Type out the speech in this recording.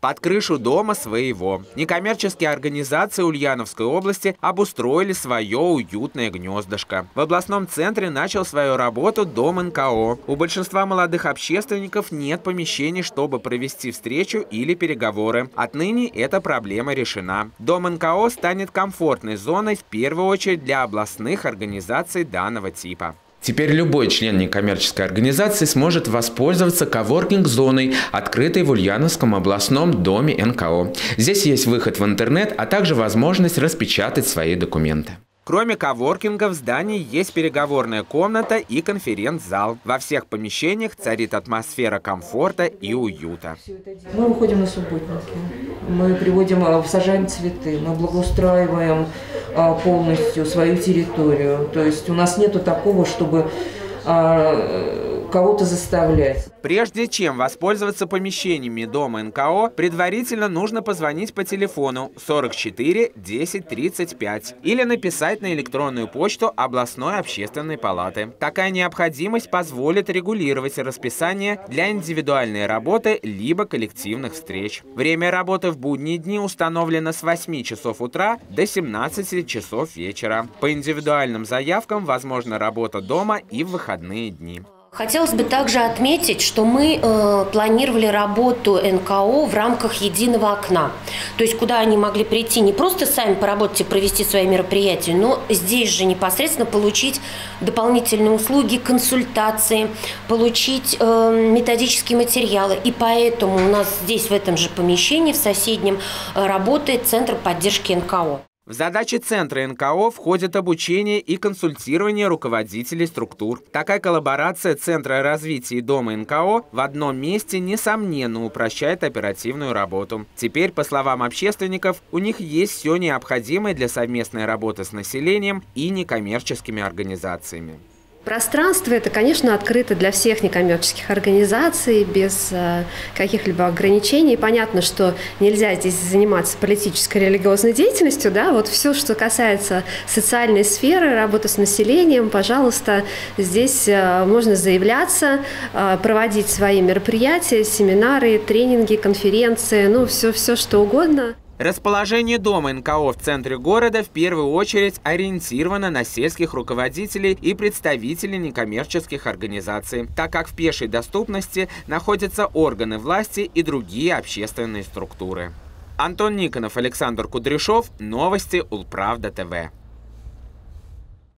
под крышу дома своего. Некоммерческие организации Ульяновской области обустроили свое уютное гнездышко. В областном центре начал свою работу дом НКО. У большинства молодых общественников нет помещений, чтобы провести встречу или переговоры. Отныне эта проблема решена. Дом НКО станет комфортной зоной в первую очередь для областных организаций данного типа. Теперь любой член некоммерческой организации сможет воспользоваться коворкинг-зоной, открытой в Ульяновском областном доме НКО. Здесь есть выход в интернет, а также возможность распечатать свои документы. Кроме коворкинга в здании есть переговорная комната и конференц-зал. Во всех помещениях царит атмосфера комфорта и уюта. Мы выходим на субботники, мы приводим, а, сажаем цветы, мы благоустраиваем полностью свою территорию. То есть у нас нету такого, чтобы а, кого-то заставлять. Прежде чем воспользоваться помещениями дома НКО, предварительно нужно позвонить по телефону 44 10 35 или написать на электронную почту областной общественной палаты. Такая необходимость позволит регулировать расписание для индивидуальной работы либо коллективных встреч. Время работы в будние дни установлено с 8 часов утра до 17 часов вечера. По индивидуальным заявкам возможна работа дома и в выходные дни. Хотелось бы также отметить, что мы э, планировали работу НКО в рамках единого окна. То есть, куда они могли прийти не просто сами поработать и провести свои мероприятия, но здесь же непосредственно получить дополнительные услуги, консультации, получить э, методические материалы. И поэтому у нас здесь, в этом же помещении, в соседнем, э, работает Центр поддержки НКО. В задачи Центра НКО входит обучение и консультирование руководителей структур. Такая коллаборация Центра развития Дома НКО в одном месте, несомненно, упрощает оперативную работу. Теперь, по словам общественников, у них есть все необходимое для совместной работы с населением и некоммерческими организациями. Пространство это, конечно, открыто для всех некоммерческих организаций, без э, каких-либо ограничений. Понятно, что нельзя здесь заниматься политической религиозной деятельностью, да, вот все, что касается социальной сферы, работы с населением, пожалуйста, здесь э, можно заявляться, э, проводить свои мероприятия, семинары, тренинги, конференции, ну, все, все что угодно. Расположение дома НКО в центре города в первую очередь ориентировано на сельских руководителей и представителей некоммерческих организаций, так как в пешей доступности находятся органы власти и другие общественные структуры. Антон Никонов, Александр Кудряшов. Новости Улправда ТВ.